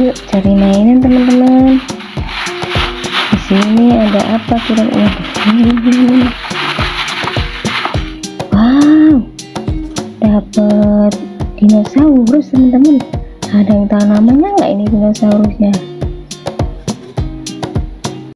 yuk cari mainan teman-teman. Di sini ada apa kira-kira wow. Dapat dinosaurus teman-teman. Ada yang tahu namanya nggak ini dinosaurusnya?